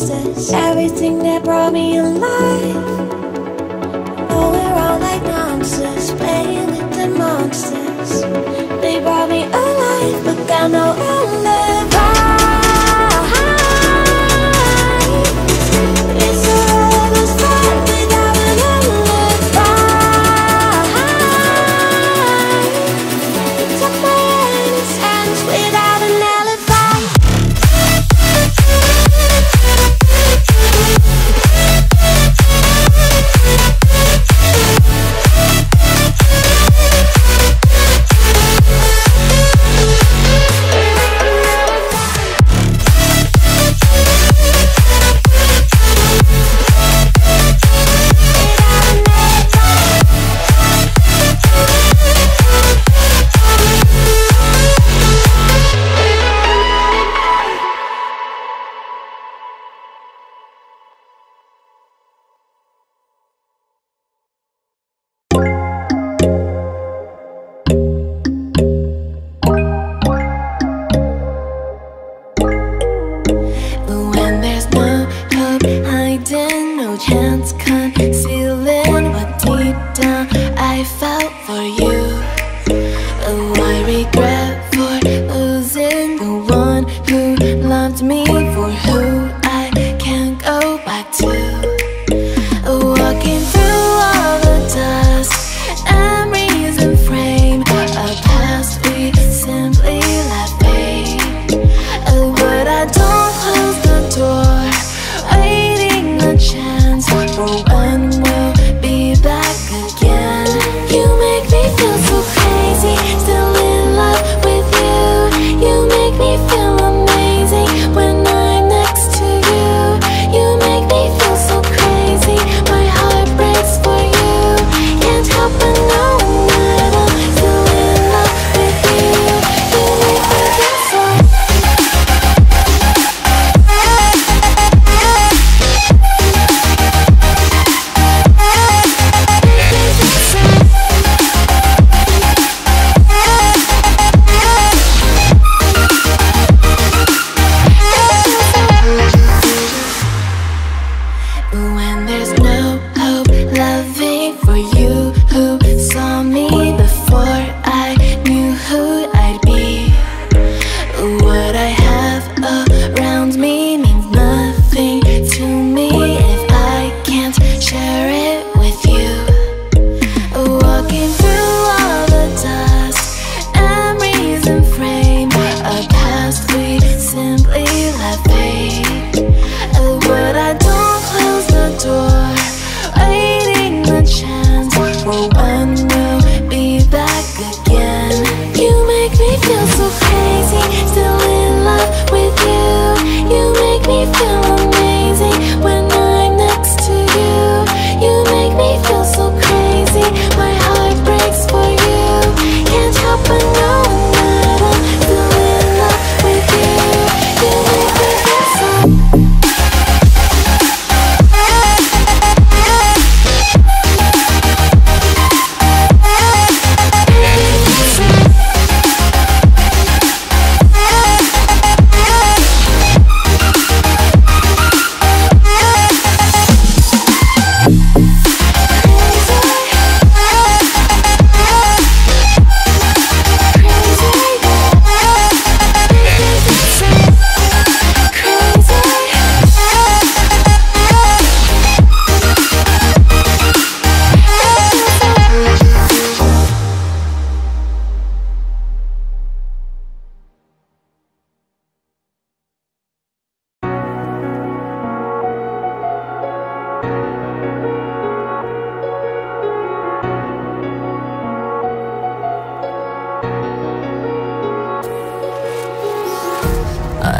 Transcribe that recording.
Monsters.